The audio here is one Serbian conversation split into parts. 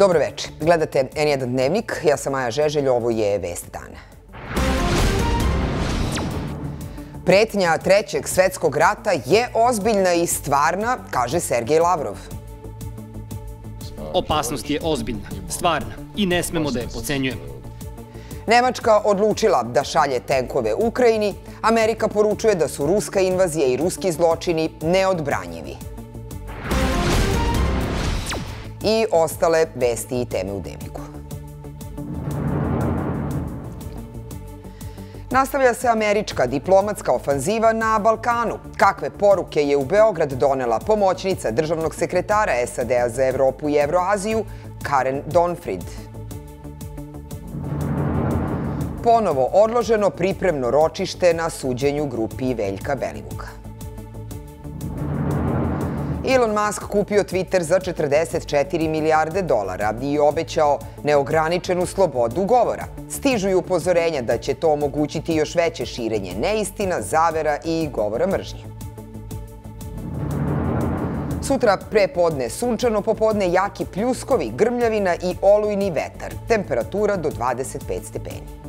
Dobro večer. Gledate N1 dnevnik. Ja sam Maja Žeželj, ovo je Vest dana. Pretnja Trećeg svetskog rata je ozbiljna i stvarna, kaže Sergej Lavrov. Opasnost je ozbiljna, stvarna i ne smemo da je pocenjujemo. Nemačka odlučila da šalje tenkove Ukrajini, Amerika poručuje da su ruska invazija i ruski zločini neodbranjivi. I ostale vesti i teme u dnevniku. Nastavlja se američka diplomatska ofanziva na Balkanu. Kakve poruke je u Beograd donela pomoćnica državnog sekretara SAD-a za Evropu i Evroaziju Karen Donfrid? Ponovo odloženo pripremno ročište na suđenju grupi Veljka Belivuka. Elon Musk kupio Twitter za 44 milijarde dolara i obećao neograničenu slobodu govora. Stižu i upozorenja da će to omogućiti još veće širenje neistina, zavera i govora mržnje. Sutra prepodne sunčano, popodne jaki pljuskovi, grmljavina i olujni vetar. Temperatura do 25 stepeni.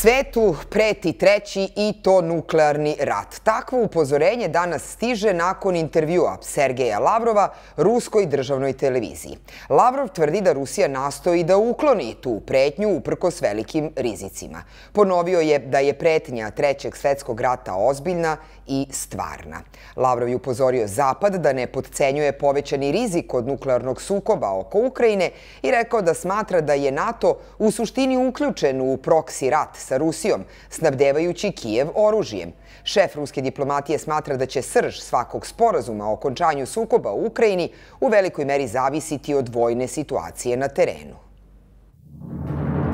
Svetu preti treći i to nuklearni rat. Takvo upozorenje danas stiže nakon intervjua Sergeja Lavrova ruskoj državnoj televiziji. Lavrov tvrdi da Rusija nastoji da ukloni tu pretnju uprkos velikim rizicima. Ponovio je da je pretnja trećeg svetskog rata ozbiljna i stvarna. Lavrov je upozorio Zapad da ne podcenjuje povećani rizik od nuklearnog sukoba oko Ukrajine i rekao da smatra da je NATO u suštini uključen u proksi rat sa Rusijom, snabdevajući Kijev oružjem. Šef ruske diplomatije smatra da će srž svakog sporazuma o okončanju sukoba u Ukrajini u velikoj meri zavisiti od vojne situacije na terenu.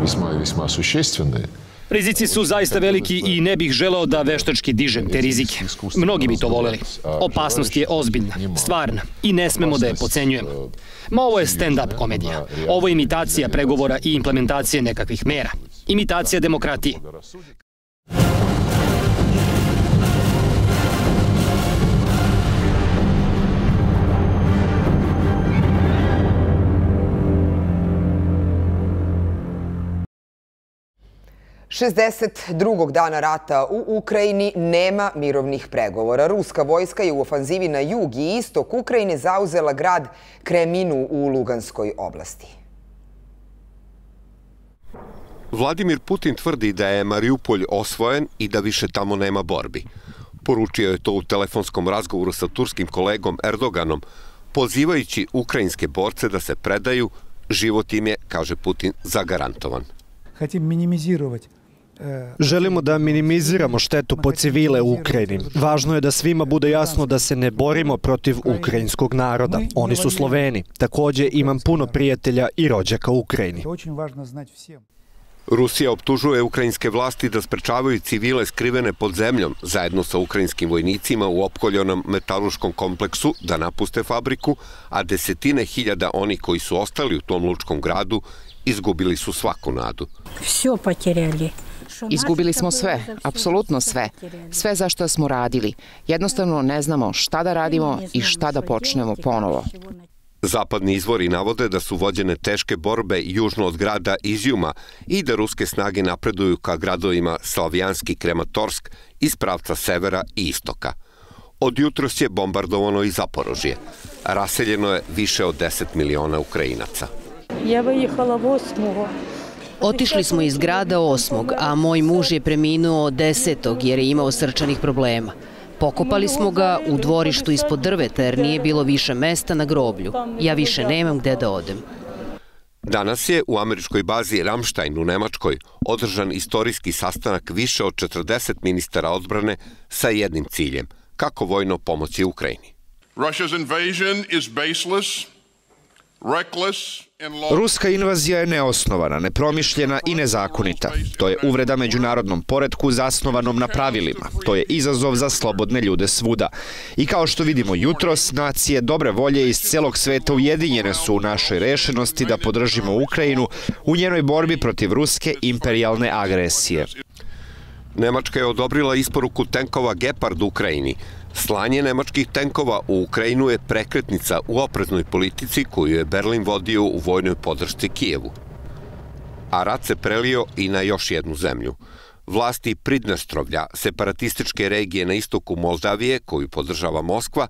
Весьма и весьма существенные. Rizici su zaista veliki i ne bih želeo da veštački dižem te rizike. Mnogi bi to voleli. Opasnost je ozbiljna, stvarna i ne smemo da je pocenjujemo. Ma ovo je stand-up komedija. Ovo je imitacija pregovora i implementacije nekakvih mera. Imitacija demokratije. 62. dana rata u Ukrajini nema mirovnih pregovora. Ruska vojska je u ofanzivi na jug i istok Ukrajine zauzela grad Kreminu u Luganskoj oblasti. Vladimir Putin tvrdi da je Mariupolj osvojen i da više tamo nema borbi. Poručio je to u telefonskom razgovoru sa turskim kolegom Erdoganom, pozivajući ukrajinske borce da se predaju, život im je, kaže Putin, zagarantovan. Хотим минимизировать Želimo da minimiziramo štetu po civile u Ukrajini. Važno je da svima bude jasno da se ne borimo protiv ukrajinskog naroda. Oni su Sloveni. Takođe imam puno prijatelja i rođaka u Ukrajini. Rusija optužuje ukrajinske vlasti da sprečavaju civile skrivene pod zemljom zajedno sa ukrajinskim vojnicima u opkoljenom metaluškom kompleksu da napuste fabriku, a desetine hiljada oni koji su ostali u tom lučkom gradu izgubili su svaku nadu. Все потеряли. Izgubili smo sve, apsolutno sve. Sve za što smo radili. Jednostavno ne znamo šta da radimo i šta da počnemo ponovo. Zapadni izvori navode da su vođene teške borbe južno od grada Izjuma i da ruske snage napreduju ka gradovima Slavijanski Krematorsk iz pravca severa i istoka. Od jutros je bombardovano i Zaporožje. Raseljeno je više od 10 miliona Ukrajinaca. Ja vyjechala 8. Otišli smo iz grada osmog, a moj muž je preminuo desetog jer je imao srčanih problema. Pokopali smo ga u dvorištu ispod drveta jer nije bilo više mesta na groblju. Ja više nemam gde da odem. Danas je u američkoj bazi Ramstein u Nemačkoj održan istorijski sastanak više od 40 ministara odbrane sa jednim ciljem, kako vojno pomoći Ukrajini. Russia's invasion is baseless, reckless, Ruska invazija je neosnovana, nepromišljena i nezakonita. To je uvreda međunarodnom poredku zasnovanom na pravilima. To je izazov za slobodne ljude svuda. I kao što vidimo jutros, nacije dobre volje iz celog sveta ujedinjene su u našoj rešenosti da podržimo Ukrajinu u njenoj borbi protiv ruske imperialne agresije. Nemačka je odobrila isporuku tenkova Gepard Ukrajini, Slanje nemačkih tenkova u Ukrajinu je prekretnica u opreznoj politici koju je Berlin vodio u vojnoj podršci Kijevu. A rat se prelio i na još jednu zemlju. Vlasti Pridnestrovlja, separatističke regije na istoku Moldavije, koju podržava Moskva,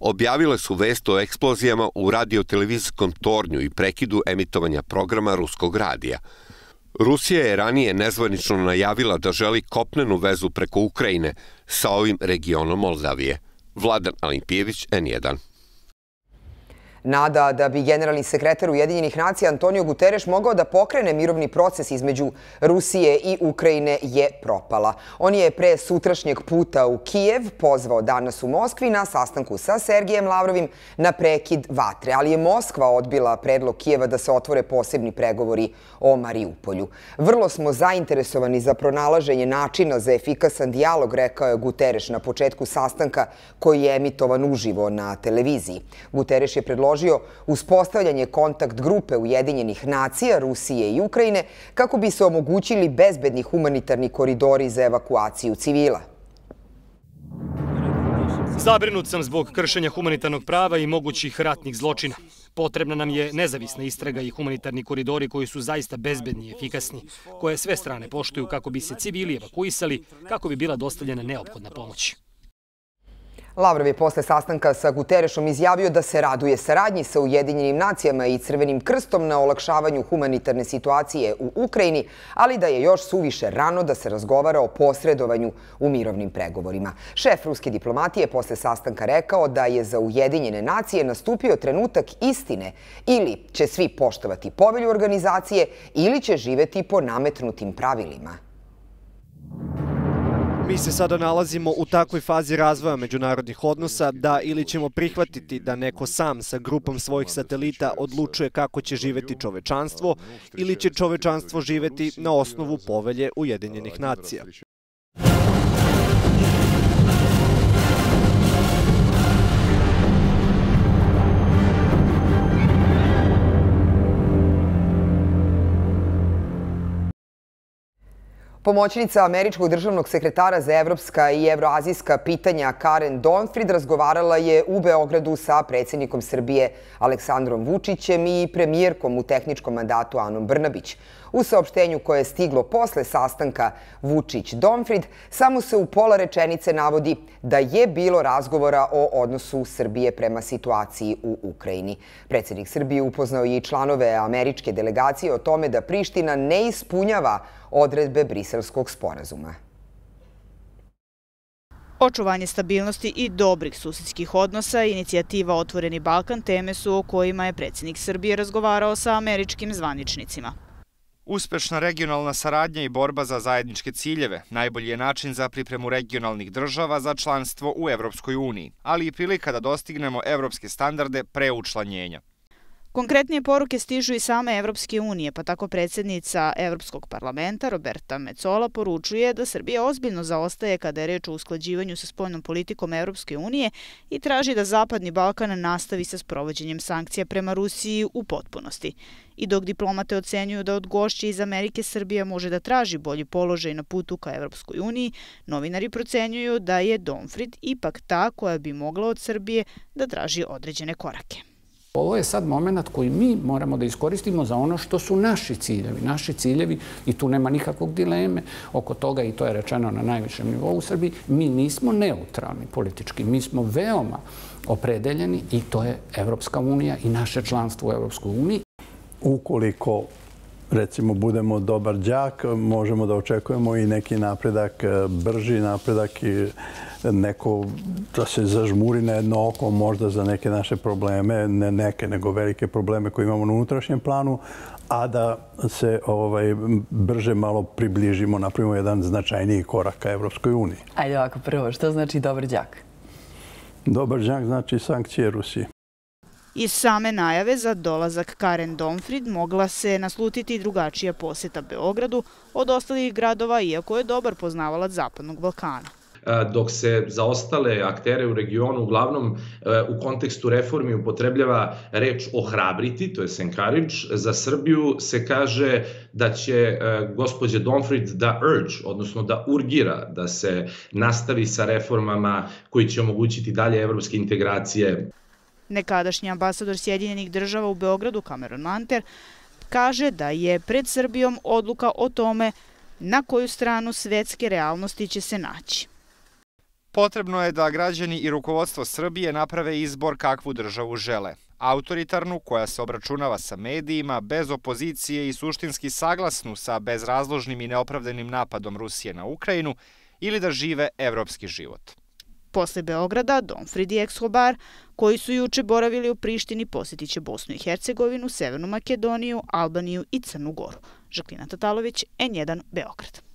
objavile su vest o eksplozijama u radiotelevizijskom tornju i prekidu emitovanja programa Ruskog radija. Rusija je ranije nezvanično najavila da želi kopnenu vezu preko Ukrajine sa ovim regionom Moldavije. Vladan Alimpijević, N1. Nada da bi generalni sekretar Ujedinjenih nacija Antonio Guterres mogao da pokrene mirovni proces između Rusije i Ukrajine je propala. On je pre sutrašnjeg puta u Kijev pozvao danas u Moskvi na sastanku sa Sergijem Lavrovim na prekid vatre, ali je Moskva odbila predlog Kijeva da se otvore posebni pregovori o Mariupolju. Vrlo smo zainteresovani za pronalaženje načina za efikasan dijalog, rekao je Guterres na početku sastanka koji je emitovan uživo na televiziji. Guterres je predložio predložio uspostavljanje kontakt grupe Ujedinjenih nacija, Rusije i Ukrajine kako bi se omogućili bezbedni humanitarni koridori za evakuaciju civila. Zabrinut sam zbog kršenja humanitarnog prava i mogućih ratnih zločina. Potrebna nam je nezavisna istraga i humanitarni koridori koji su zaista bezbedni i efikasni, koje sve strane poštuju kako bi se civili evakuisali, kako bi bila dostavljena neophodna pomoć. Lavrov je posle sastanka sa Guterešom izjavio da se raduje saradnji sa Ujedinjenim nacijama i Crvenim krstom na olakšavanju humanitarne situacije u Ukrajini, ali da je još suviše rano da se razgovara o posredovanju u mirovnim pregovorima. Šef ruske diplomatije posle sastanka rekao da je za Ujedinjene nacije nastupio trenutak istine ili će svi poštovati povelju organizacije ili će živeti po nametnutim pravilima. Mi se sada nalazimo u takvoj fazi razvoja međunarodnih odnosa da ili ćemo prihvatiti da neko sam sa grupom svojih satelita odlučuje kako će živeti čovečanstvo ili će čovečanstvo živeti na osnovu povelje Ujedinjenih nacija. Pomoćnica američkog državnog sekretara za evropska i evroazijska pitanja Karen Donfrid razgovarala je u Beogradu sa predsjednikom Srbije Aleksandrom Vučićem i premijerkom u tehničkom mandatu Anom Brnabić. U saopštenju koje je stiglo posle sastanka Vučić-Donfrid, samo se u pola rečenice navodi da je bilo razgovora o odnosu Srbije prema situaciji u Ukrajini. Predsjednik Srbije upoznao i članove američke delegacije o tome da Priština ne ispunjava odredbe briselskog sporazuma. Očuvanje stabilnosti i dobrih susjedskih odnosa inicijativa Otvoreni Balkan teme su o kojima je predsjednik Srbije razgovarao sa američkim zvaničnicima. Uspešna regionalna saradnja i borba za zajedničke ciljeve najbolji je način za pripremu regionalnih država za članstvo u Evropskoj uniji, ali i prilika da dostignemo evropske standarde pre učlanjenja. Konkretnije poruke stižu i same Evropske unije, pa tako predsjednica Evropskog parlamenta Roberta Mecola poručuje da Srbija ozbiljno zaostaje kada je reč o usklađivanju sa spoljnom politikom Evropske unije i traži da Zapadni Balkan nastavi sa sprovođenjem sankcija prema Rusiji u potpunosti. I dok diplomate ocenjuju da od gošće iz Amerike Srbija može da traži bolji položaj na putu ka Evropskoj uniji, novinari procenjuju da je Domfrid ipak ta koja bi mogla od Srbije da traži određene korake. Ovo je sad moment koji mi moramo da iskoristimo za ono što su naši ciljevi. Naši ciljevi, i tu nema nikakvog dileme oko toga, i to je rečeno na najvišem nivou u Srbiji, mi nismo neutralni politički, mi smo veoma opredeljeni i to je Evropska unija i naše članstvo u Evropskoj uniji. Ukoliko recimo budemo dobar đak, možemo da očekujemo i neki napredak, brži napredak i neko da se zažmuri na jedno oko možda za neke naše probleme, ne neke, nego velike probleme koje imamo na unutrašnjem planu, a da se ovaj, brže malo približimo, napravimo jedan značajniji korak ka Evropskoj uniji. Ajde ovako, prvo, što znači dobar đak? Dobar đak znači sankcije Rusije. Iz same najave za dolazak Karen Domfrid mogla se naslutiti drugačija poseta Beogradu od ostalih gradova, iako je dobar poznavalac Zapadnog Balkana. dok se za ostale aktere u regionu uglavnom u kontekstu reformi upotrebljava reč ohrabriti, to je encourage, za Srbiju se kaže da će gospođa Donfrid da urge, odnosno da urgira da se nastavi sa reformama koji će omogućiti dalje evropske integracije. Nekadašnji ambasador Sjedinjenih država u Beogradu, Cameron Manter, kaže da je pred Srbijom odluka o tome na koju stranu svetske realnosti će se naći. Potrebno je da građani i rukovodstvo Srbije naprave izbor kakvu državu žele. Autoritarnu, koja se obračunava sa medijima, bez opozicije i suštinski saglasnu sa bezrazložnim i neopravdanim napadom Rusije na Ukrajinu, ili da žive evropski život. Posle Beograda, Donfrid i Ekshobar, koji su juče boravili u Prištini, posjetit će Bosnu i Hercegovinu, Severnu Makedoniju, Albaniju i Crnu Goru. Žaklina Tatalović, N1, Beograd.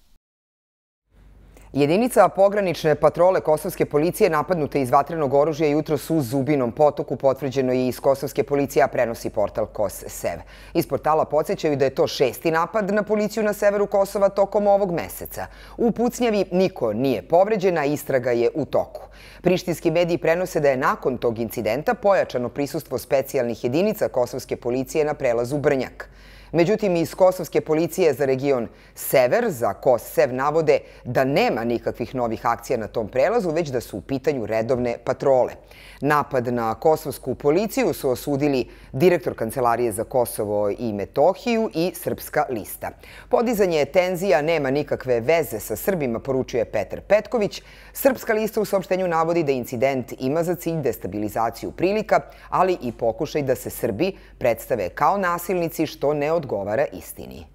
Jedinica pogranične patrole Kosovske policije napadnute iz vatrenog oružja jutro su Zubinom potoku, potvrđeno i iz Kosovske policije, a prenosi portal Kos Sev. Iz portala podsjećaju da je to šesti napad na policiju na severu Kosova tokom ovog meseca. U Pucnjavi niko nije povređen, a istraga je u toku. Prištinski mediji prenose da je nakon tog incidenta pojačano prisustvo specijalnih jedinica Kosovske policije na prelazu Brnjak. Međutim, iz Kosovske policije za region Sever, za Kos-Sev, navode da nema nikakvih novih akcija na tom prelazu, već da su u pitanju redovne patrole. Napad na kosovsku policiju su osudili direktor Kancelarije za Kosovo i Metohiju i Srpska lista. Podizanje tenzija nema nikakve veze sa Srbima, poručuje Petar Petković. Srpska lista u saopštenju navodi da incident ima za cilj destabilizaciju prilika, ali i pokušaj da se Srbi predstave kao nasilnici što ne odgovara istini.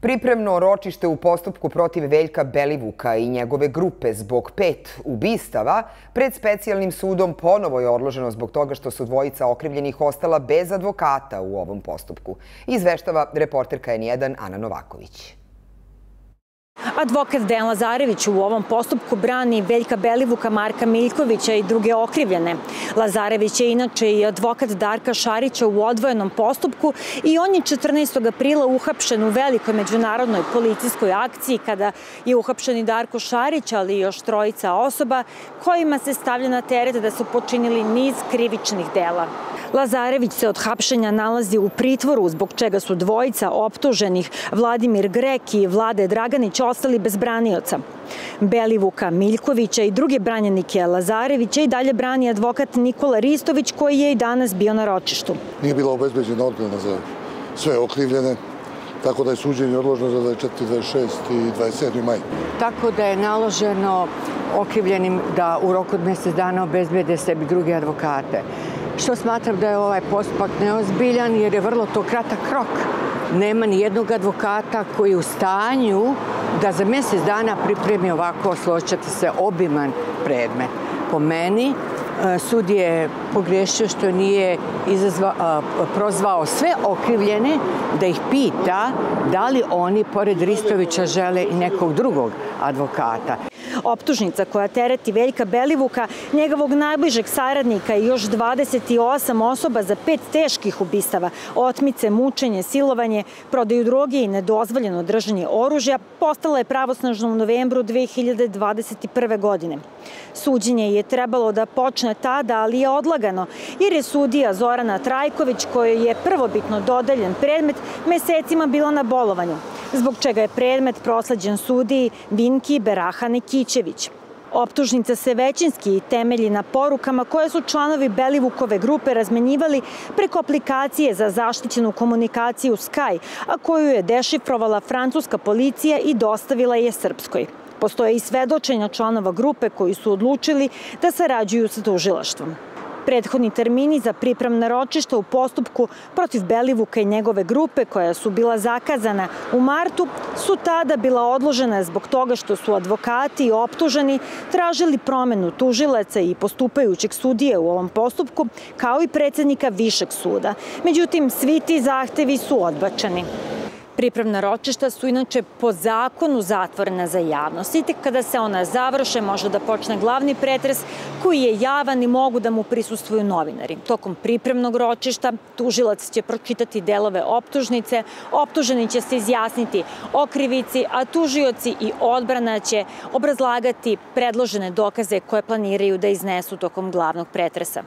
Pripremno ročište u postupku protiv Veljka Belivuka i njegove grupe zbog pet ubistava pred specijalnim sudom ponovo je odloženo zbog toga što su dvojica okrivljenih ostala bez advokata u ovom postupku. Izveštava reporterka N1 Ana Novaković. Advokat Dejan Lazarević u ovom postupku brani Veljka Belivuka, Marka Miljkovića i druge okrivljene. Lazarević je inače i advokat Darka Šarića u odvojenom postupku i on je 14. aprila uhapšen u velikoj međunarodnoj policijskoj akciji kada je uhapšen i Darko Šarić, ali i još trojica osoba kojima se stavlja na teret da su počinili niz krivičnih dela. Lazarević se od hapšenja nalazi u pritvoru, zbog čega su dvojica optuženih Vladimir Grek i Vlade Draganić ostali bez branioca. Belivuka Miljkovića i druge branjenike Lazarevića i dalje brani advokat Nikola Ristović koji je i danas bio na ročištu. Nije bila obezbeđena odbrana za sve okrivljene, tako da je suđenje odloženo za 24, 26 i 27. maj. Tako da je naloženo okrivljenim da u roku od mesec dana obezbede sebi druge advokate što smatram da je ovaj postupak neozbiljan jer je vrlo to kratak krok. Nema ni jednog advokata koji je u stanju da za mesec dana pripremi ovako, složćate se, obiman predmet. Po meni, e, sud je pogrešio što nije izazva, prozvao sve okrivljene da ih pita da li oni, pored Ristovića, žele i nekog drugog advokata. Optužnica koja tereti Veljka Belivuka, njegovog najbližeg saradnika i još 28 osoba za pet teških ubistava, otmice, mučenje, silovanje, prodaju droge i nedozvoljeno držanje oružja, postala je pravosnažno u novembru 2021. godine. Suđenje je trebalo da počne tada, ali je odlagano, jer je sudija Zorana Trajković, kojoj je prvobitno dodeljen predmet, mesecima bila na bolovanju zbog čega je predmet proslađen sudiji Vinki Berahane Kićević. Optužnica se većinski temelji na porukama koje su članovi Belivukove grupe razmenjivali preko aplikacije za zaštićenu komunikaciju Sky, a koju je dešifrovala francuska policija i dostavila je Srpskoj. Postoje i svedočenja članova grupe koji su odlučili da sarađuju sa tužilaštvom. Prethodni termini za pripremna ročišta u postupku protiv Belivuka i njegove grupe, koja su bila zakazana u martu, su tada bila odložena zbog toga što su advokati i optuženi tražili promenu tužilaca i postupajućeg sudije u ovom postupku, kao i predsednika Višeg suda. Međutim, svi ti zahtevi su odbačeni. Pripremna ročišta su inače po zakonu zatvorena za javnost i tek kada se ona završe može da počne glavni pretres koji je javan i mogu da mu prisustvuju novinari. Tokom pripremnog ročišta tužilac će pročitati delove optužnice, optuženi će se izjasniti o krivici, a tužioci i odbrana će obrazlagati predložene dokaze koje planiraju da iznesu tokom glavnog pretresa.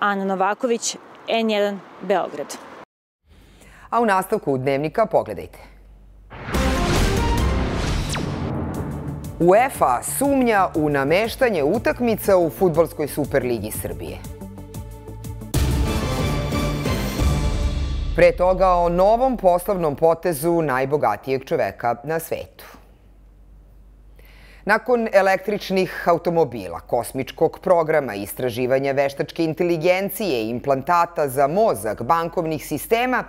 Ana Novaković, N1, Beograd. A u nastavku dnevnika pogledajte. UEFA sumnja u nameštanje utakmica u Futbolskoj superligi Srbije. Pre toga o novom poslovnom potezu najbogatijeg čoveka na svetu. Nakon električnih automobila, kosmičkog programa, istraživanja veštačke inteligencije implantata za mozak bankovnih sistema,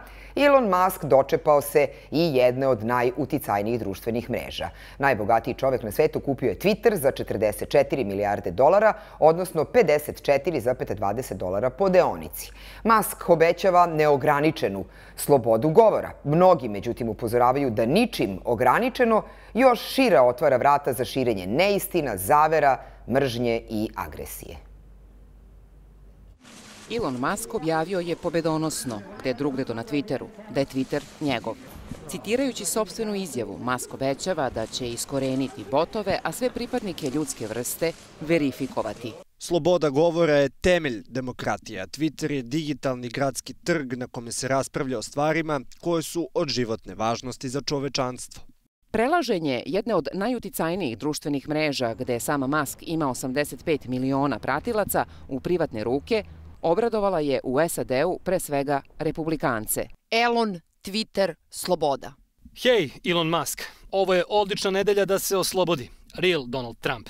Elon Musk dočepao se i jedne od najuticajnijih društvenih mreža. Najbogatiji čovek na svetu kupio je Twitter za 44 milijarde dolara, odnosno 54,20 dolara po deonici. Musk obećava neograničenu slobodu govora. Mnogi, međutim, upozoravaju da ničim ograničeno još šira otvara vrata za širenje neistina, zavera, mržnje i agresije. Elon Musk objavio je pobedonosno, gde drugde to na Twitteru, da je Twitter njegov. Citirajući sobstvenu izjavu, Musk obećava da će iskoreniti botove, a sve pripadnike ljudske vrste verifikovati. Sloboda govora je temelj demokratije, a Twitter je digitalni gradski trg na kome se raspravlja o stvarima koje su od životne važnosti za čovečanstvo. Prelaženje jedne od najuticajnijih društvenih mreža, gde sam Musk ima 85 miliona pratilaca, u privatne ruke, obradovala je u SAD-u pre svega republikance. Elon, Twitter, sloboda. Hej, Elon Musk, ovo je odlična nedelja da se oslobodi. Real Donald Trump.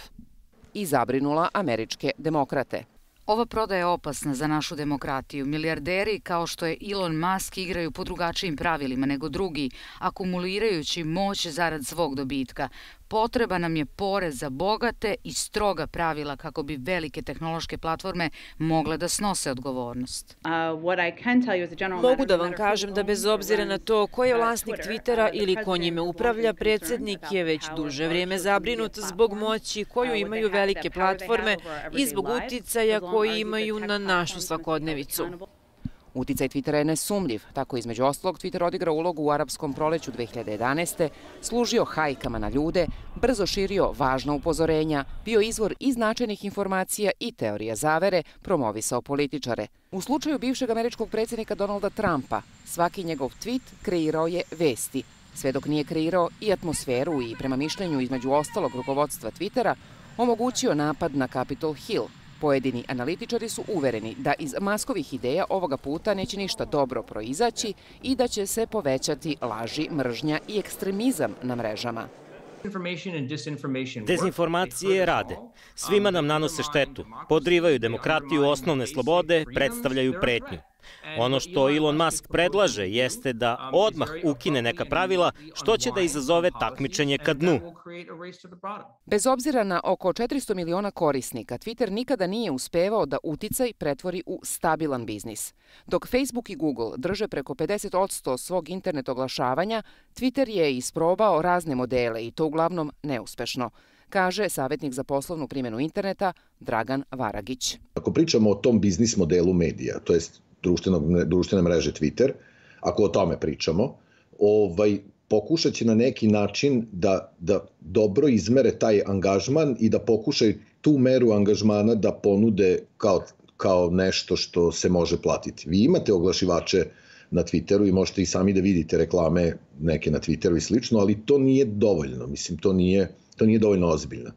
I zabrinula američke demokrate. Ova prodaja je opasna za našu demokratiju. Milijarderi kao što je Elon Musk igraju po drugačijim pravilima nego drugi, akumulirajući moć zarad svog dobitka. Potreba nam je porez za bogate i stroga pravila kako bi velike tehnološke platforme mogle da snose odgovornost. Uh, Mogu da vam kažem da bez obzira na to ko je vlasnik Twittera ili ko njime upravlja, predsednik je već duže vrijeme zabrinut zbog moći koju imaju velike platforme i zbog uticaja koji imaju na našu svakodnevicu. Uticaj Twittera je nesumljiv, tako između ostalog Twitter odigrao ulogu u arapskom proleću 2011. služio hajkama na ljude, brzo širio važna upozorenja, bio izvor i značajnih informacija i teorija zavere, promovisao političare. U slučaju bivšeg američkog predsjednika Donalda Trumpa, svaki njegov tweet kreirao je vesti, sve dok nije kreirao i atmosferu i prema mišljenju između ostalog rukovodstva Twittera, omogućio napad na Capitol Hill, Pojedini analitičari su uvereni da iz maskovih ideja ovoga puta neće ništa dobro proizaći i da će se povećati laži, mržnja i ekstremizam na mrežama. Dezinformacije rade. Svima nam nanose štetu, podrivaju demokratiju, osnovne slobode, predstavljaju pretnju. Ono što Elon Musk predlaže jeste da odmah ukine neka pravila, što će da izazove takmičenje ka dnu. Bez obzira na oko 400 miliona korisnika, Twitter nikada nije uspevao da uticaj pretvori u stabilan biznis. Dok Facebook i Google drže preko 50% svog internet oglašavanja, Twitter je isprobao razne modele i to uglavnom neuspešno kaže savjetnik za poslovnu primjenu interneta Dragan Varagić. Ako pričamo o tom biznis modelu medija, to jest društvenog, društvene mreže Twitter, ako o tome pričamo, ovaj, pokušat će na neki način da, da dobro izmere taj angažman i da pokušaju tu meru angažmana da ponude kao, kao nešto što se može platiti. Vi imate oglašivače na Twitteru i možete i sami da vidite reklame neke na Twitteru i slično, ali to nije dovoljno. Mislim, to nije, to nije dovoljno ozbiljno.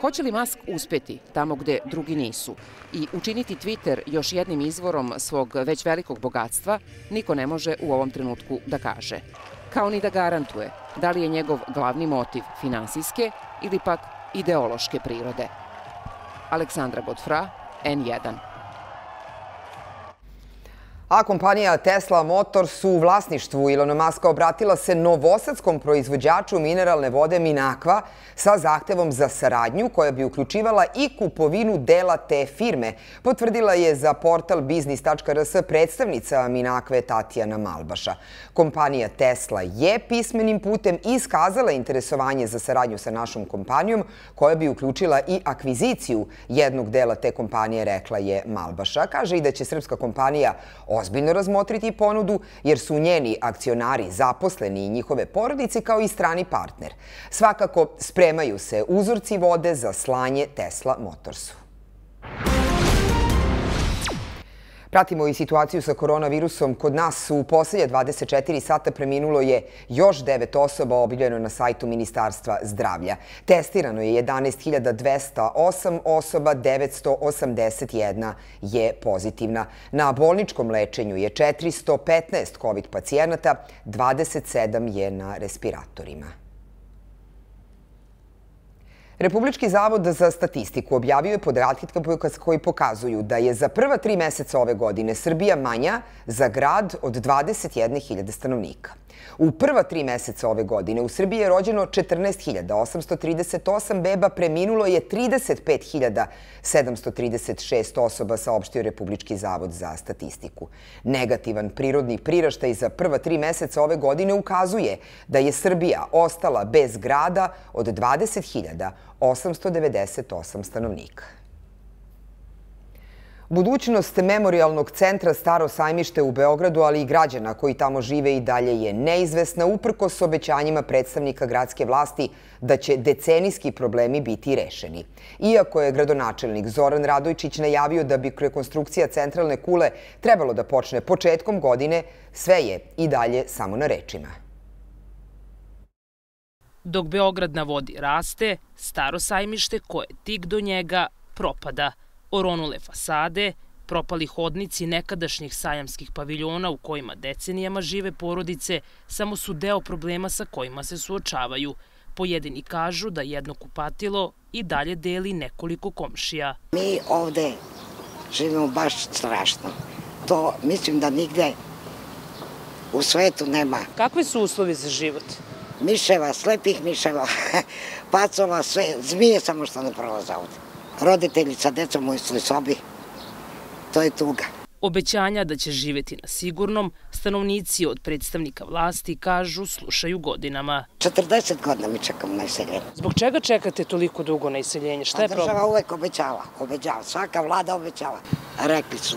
Hoće li Musk uspeti tamo gde drugi nisu i učiniti Twitter još jednim izvorom svog već velikog bogatstva, niko ne može u ovom trenutku da kaže. Kao ni da garantuje da li je njegov glavni motiv finansijske ili pak ideološke prirode. Aleksandra Godfra, N1. A kompanija Tesla Motors u vlasništvu Ilona Maska obratila se novosadskom proizvođaču mineralne vode Minakva sa zahtevom za saradnju koja bi uključivala i kupovinu dela te firme, potvrdila je za portal biznis.rs predstavnica Minakve Tatjana Malbaša. Kompanija Tesla je pismenim putem iskazala interesovanje za saradnju sa našom kompanijom koja bi uključila i akviziciju jednog dela te kompanije, rekla je Malbaša. Kaže i da će srpska kompanija ozbiljno razmotriti ponudu, jer su njeni akcionari zaposleni i njihove porodice kao i strani partner. Svakako spremaju se uzorci vode za slanje Tesla Motorsu. Pratimo i situaciju sa koronavirusom. Kod nas u posljednje 24 sata preminulo je još 9 osoba objavljeno na sajtu Ministarstva zdravlja. Testirano je 11.208 osoba, 981 je pozitivna. Na bolničkom lečenju je 415 COVID pacijenata, 27 je na respiratorima. Republički zavod za statistiku objavio je podatke koji pokazuju da je za prva tri meseca ove godine Srbija manja za grad od 21.000 stanovnika. U prva tri meseca ove godine u Srbiji je rođeno 14.838 beba, preminulo je 35.736 osoba, saopštio Republički zavod za statistiku. Negativan prirodni priraštaj za prva tri meseca ove godine ukazuje da je Srbija ostala bez grada od 20.898 stanovnika. Budućnost memorialnog centra Staro sajmište u Beogradu, ali i građana koji tamo žive i dalje je neizvesna uprkos obećanjima predstavnika gradske vlasti da će decenijski problemi biti rešeni. Iako je gradonačelnik Zoran Radojčić najavio da bi rekonstrukcija centralne kule trebalo da počne početkom godine, sve je i dalje samo na rečima. Dok Beograd na vodi raste, Staro sajmište koje tik do njega propada – oronule fasade, propali hodnici nekadašnjih sajamskih paviljona u kojima decenijama žive porodice samo su deo problema sa kojima se suočavaju. Pojedini kažu da jedno kupatilo i dalje deli nekoliko komšija. Mi ovde živimo baš strašno. To mislim da nigde u svetu nema. Kakvi su uslovi za život? Miševa, slepih miševa, pacova, sve, zmije samo što ne prolaze ovde roditelji sa decom u istoj sobi. To je tuga. Obećanja da će živeti na sigurnom, stanovnici od predstavnika vlasti kažu slušaju godinama. 40 godina mi čekamo na iseljenje. Zbog čega čekate toliko dugo na iseljenje? Šta je problem? Država uvek obećava, obećava, svaka vlada obećava. Rekli su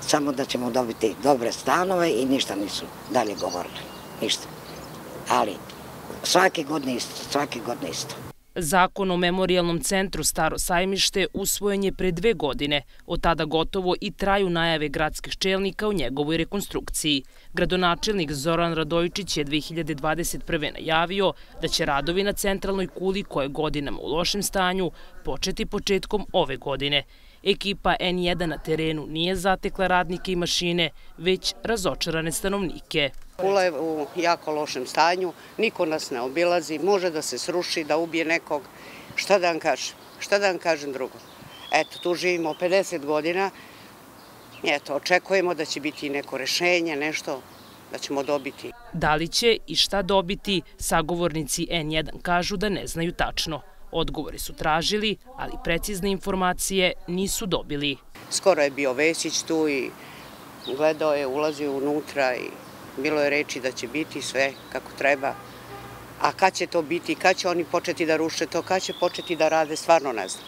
samo da ćemo dobiti dobre stanove i ništa nisu dalje govorili, ništa. Ali svake godine isto, svake godine isto. Zakon o memorialnom centru Staro sajmište usvojen je pre dve godine. Od tada gotovo i traju najave gradskih čelnika u njegovoj rekonstrukciji. Gradonačelnik Zoran Radojčić je 2021. najavio da će radovi na centralnoj kuli koje godinama u lošem stanju početi početkom ove godine. Ekipa N1 na terenu nije zatekla radnike i mašine, već razočarane stanovnike. Kula je u jako lošem stanju, niko nas ne obilazi, može da se sruši, da ubije nekog. Šta da vam kažem? Šta da vam kažem drugo? Eto, tu živimo 50 godina, eto, očekujemo da će biti neko rešenje, nešto da ćemo dobiti. Da li će i šta dobiti, sagovornici N1 kažu da ne znaju tačno. Odgovore su tražili, ali precizne informacije nisu dobili. Skoro je bio Vesić tu i gledao je, ulazio unutra i bilo je reči da će biti sve kako treba. A kad će to biti, kad će oni početi da ruše to, kad će početi da rade, stvarno ne znam.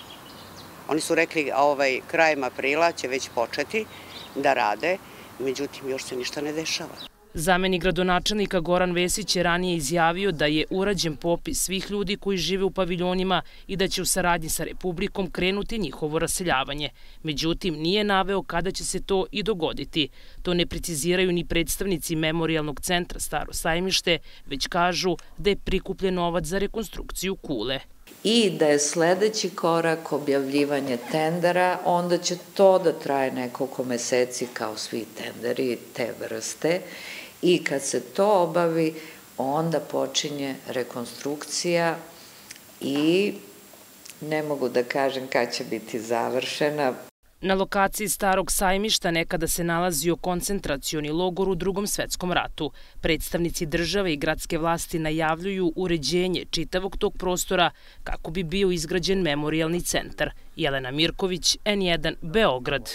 Oni su rekli ovaj, krajem aprila će već početi da rade, međutim još se ništa ne dešava. Zameni gradonačelnika Goran Vesić je ranije izjavio da je urađen popis svih ljudi koji žive u paviljonima i da će u saradnji sa Republikom krenuti njihovo raseljavanje. Međutim, nije naveo kada će se to i dogoditi. To ne preciziraju ni predstavnici Memorialnog centra Staro sajmište, već kažu da je prikupljen novac za rekonstrukciju kule i da je sledeći korak objavljivanje tendera, onda će to da traje nekoliko meseci kao svi tenderi te vrste i kad se to obavi, onda počinje rekonstrukcija i ne mogu da kažem kad će biti završena. Na lokaciji starog sajmišta nekada se nalazio koncentracioni logor u drugom svetskom ratu. Predstavnici države i gradske vlasti najavljuju uređenje čitavog tog prostora kako bi bio izgrađen memorialni centar. Jelena Mirković, N1, Beograd.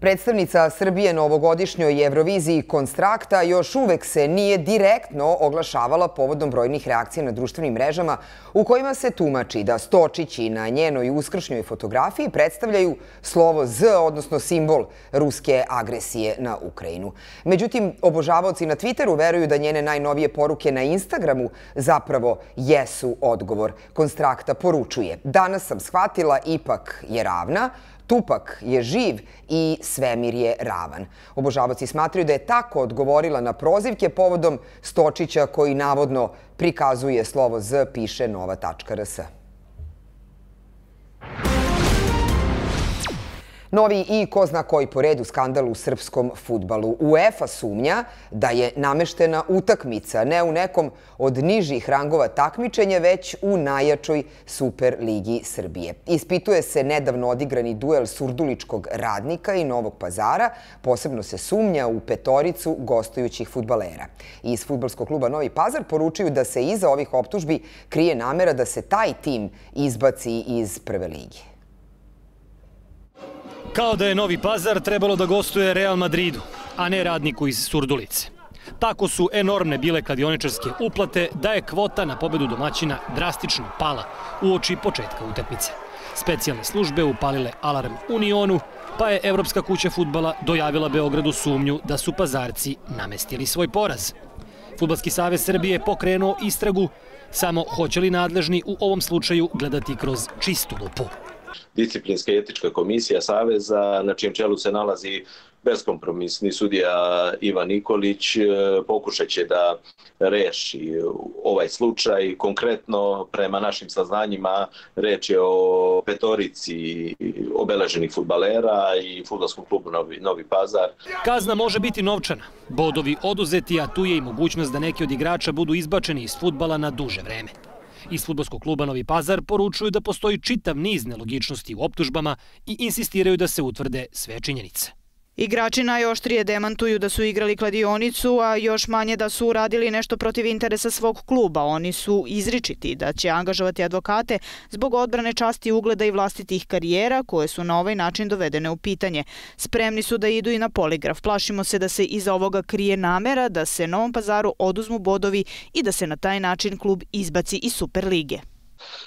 Predstavnica Srbije na ovogodišnjoj Euroviziji Konstrakta još uvek se nije direktno oglašavala povodom brojnih reakcija na društvenim mrežama u kojima se tumači da Stočići na njenoj uskršnjoj fotografiji predstavljaju slovo Z, odnosno simbol ruske agresije na Ukrajinu. Međutim, obožavaoci na Twitteru veruju da njene najnovije poruke na Instagramu zapravo jesu odgovor. Konstrakta poručuje, danas sam shvatila, ipak je ravna, Tupak je živ i svemir je ravan. Obožavaci smatraju da je tako odgovorila na prozivke povodom Stočića koji navodno prikazuje slovo Z, piše nova.rs. Novi i ko zna koji po redu skandal u srpskom futbalu. UEFA sumnja da je nameštena utakmica, ne u nekom od nižih rangova takmičenja, već u najjačoj Superligi Srbije. Ispituje se nedavno odigrani duel Surduličkog radnika i Novog pazara. Posebno se sumnja u petoricu gostujućih futbalera. Iz futbalskog kluba Novi Pazar poručuju da se iza ovih optužbi krije namera da se taj tim izbaci iz prve ligi. Kao da je Novi Pazar trebalo da gostuje Real Madridu, a ne radniku iz Surdulice. Tako su enormne bile kladioničarske uplate da je kvota na pobedu domaćina drastično pala u oči početka utakmice. Specijalne službe upalile alarm Unionu, pa je Evropska kuća futbala dojavila Beogradu sumnju da su pazarci namestili svoj poraz. Futbalski savez Srbije je pokrenuo istragu, samo hoće li nadležni u ovom slučaju gledati kroz čistu lupu disciplinska i etička komisija Saveza, na čijem čelu se nalazi beskompromisni sudija Ivan Nikolić e, pokušat će da reši ovaj slučaj. Konkretno, prema našim saznanjima, reč je o petorici obeleženih futbalera i futbolskom klubu Novi, Novi Pazar. Kazna može biti novčana. Bodovi oduzeti, a tu je i mogućnost da neki od igrača budu izbačeni iz futbala na duže vreme. Iz futbolskog kluba Novi Pazar poručuju da postoji čitav niz nelogičnosti u optužbama i insistiraju da se utvrde sve činjenice. Igrači najoštrije demantuju da su igrali kladionicu, a još manje da su uradili nešto protiv interesa svog kluba. Oni su izričiti da će angažovati advokate zbog odbrane časti ugleda i vlastitih karijera koje su na ovaj način dovedene u pitanje. Spremni su da idu i na poligraf. Plašimo se da se iza ovoga krije namera da se Novom pazaru oduzmu bodovi i da se na taj način klub izbaci iz Superlige.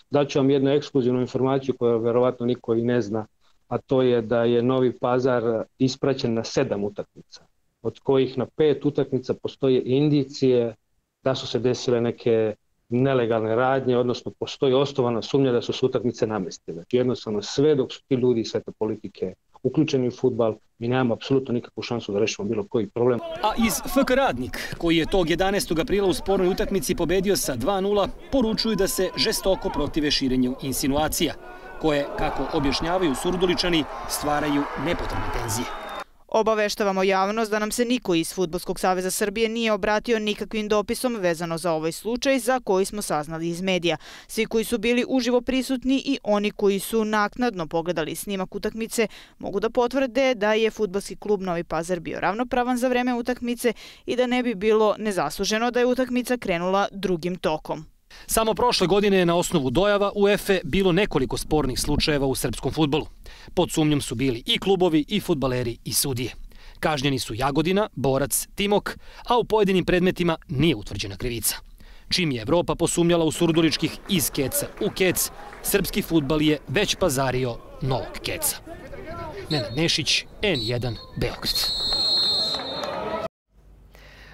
Daću vam jednu ekskluzivnu informaciju koju verovatno niko i ne zna a to je da je Novi Pazar ispraćen na sedam utakmica, od kojih na pet utakmica postoje indicije da su se desile neke nelegalne radnje, odnosno postoji ostovana sumnja da su se utakmice namestile. Znači jednostavno sve dok su ti ljudi iz sveta politike uključeni u futbal, mi nemamo apsolutno nikakvu šansu da rešimo bilo koji problem. A iz FK Radnik, koji je tog 11. aprila u spornoj utakmici pobedio sa 2-0, poručuju da se žestoko protive širenju insinuacija koje, kako objašnjavaju surduličani, stvaraju nepotrebne tenzije. Obaveštavamo javnost da nam se niko iz Futbolskog saveza Srbije nije obratio nikakvim dopisom vezano za ovaj slučaj za koji smo saznali iz medija. Svi koji su bili uživo prisutni i oni koji su naknadno pogledali snimak utakmice mogu da potvrde da je Futbolski klub Novi Pazar bio ravnopravan za vreme utakmice i da ne bi bilo nezasluženo da je utakmica krenula drugim tokom. Samo prošle godine je na osnovu dojava UEFA bilo nekoliko spornih slučajeva u srpskom futbolu. Pod sumnjom su bili i klubovi, i futbaleri, i sudije. Kažnjeni su Jagodina, Borac, Timok, a u pojedinim predmetima nije utvrđena krivica. Čim je Evropa posumnjala u surduličkih iz Keca u Kec, srpski futbal je već pazario novog Keca. Nenad Nešić, N1, Beograd.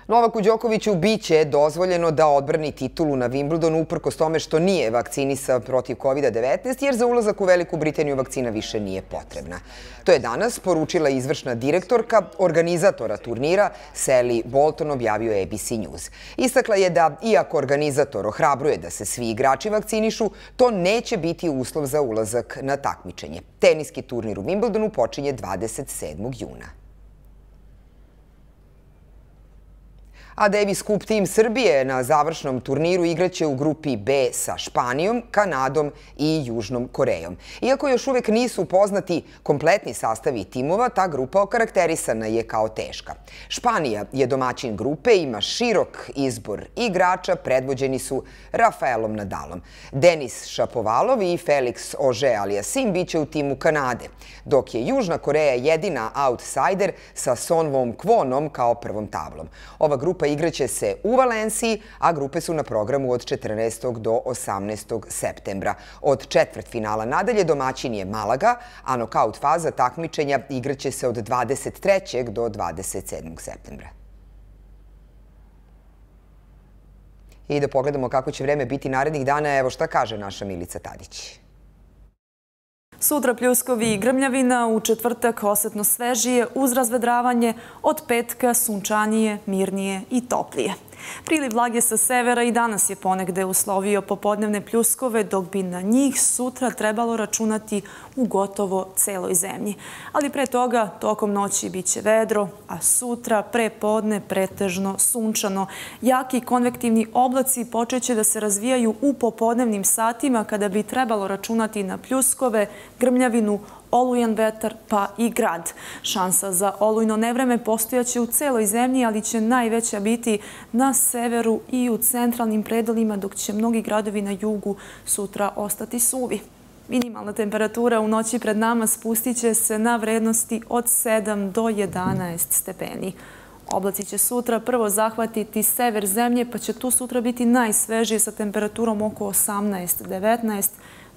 Novaku Đokoviću biće dozvoljeno da odbrani titulu na Wimbledonu uprkos tome što nije vakcinisa protiv COVID-19 jer za ulazak u Veliku Britaniju vakcina više nije potrebna. To je danas poručila izvršna direktorka organizatora turnira Sally Bolton objavio ABC News. Istakla je da, iako organizator ohrabruje da se svi igrači vakcinišu, to neće biti uslov za ulazak na takmičenje. Teniski turnir u Wimbledonu počinje 27. juna. A Davis Cup tim Srbije na završnom turniru igraće u grupi B sa Španijom, Kanadom i Južnom Korejom. Iako još uvek nisu poznati kompletni sastavi timova, ta grupa okarakterisana je kao teška. Španija je domaćin grupe, ima širok izbor igrača, predvođeni su Rafaelom Nadalom. Denis Šapovalov i Felix Ože Aliasim biće u timu Kanade, dok je Južna Koreja jedina outsider sa Sonvom Kvonom kao prvom tablom. Ova grupa igraće se u Valenciji, a grupe su na programu od 14. do 18. septembra. Od četvrt finala nadalje domaćin je Malaga, a nokaut faza takmičenja igraće se od 23. do 27. septembra. I da pogledamo kako će vreme biti narednih dana, evo šta kaže naša Milica Tadić. Sutra pljuskovi i grmljavina, u četvrtak osetno svežije uz razvedravanje, od petka sunčanije, mirnije i toplije. Priliv vlage sa severa i danas je ponegde uslovio popodnevne pljuskove, dok bi na njih sutra trebalo računati u gotovo celoj zemlji. Ali pre toga tokom noći bit će vedro, a sutra pre podne pretežno sunčano. Jaki konvektivni oblaci počeće da se razvijaju u popodnevnim satima kada bi trebalo računati na pljuskove, grmljavinu, olujan vetar pa i grad. Šansa za olujno nevreme postojaće u celoj zemlji, ali će najveća biti na severu i u centralnim predelima, dok će mnogi gradovi na jugu sutra ostati suvi. Minimalna temperatura u noći pred nama spustit će se na vrednosti od 7 do 11 stepeni. Oblaci će sutra prvo zahvatiti sever zemlje, pa će tu sutra biti najsvežije sa temperaturom oko 18-19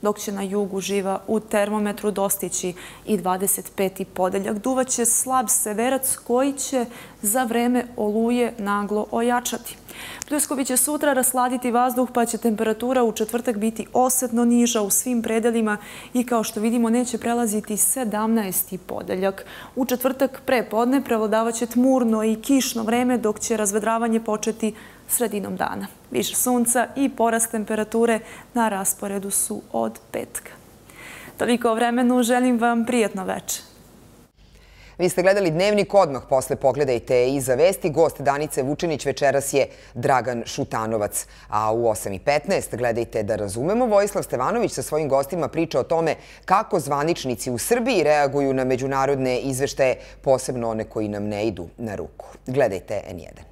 dok će na jugu živa u termometru dostići i 25. podeljak. Duvaće slab severac koji će za vreme oluje naglo ojačati. Pljuskovi će sutra rasladiti vazduh pa će temperatura u četvrtak biti osetno niža u svim predelima i kao što vidimo neće prelaziti 17. podeljak. U četvrtak pre podne prevladavaće tmurno i kišno vreme dok će razvedravanje početi sredinom dana. Više sunca i porast temperature na rasporedu su od petka. Toliko o vremenu, želim vam prijetno večer. Vi ste gledali dnevnik odmah, posle pogledajte i za vesti. Gost Danice Vučinić večeras je Dragan Šutanovac. A u 8.15 gledajte da razumemo. Vojislav Stevanović sa svojim gostima priča o tome kako zvaničnici u Srbiji reaguju na međunarodne izveštaje, posebno one koji nam ne idu na ruku. Gledajte N1.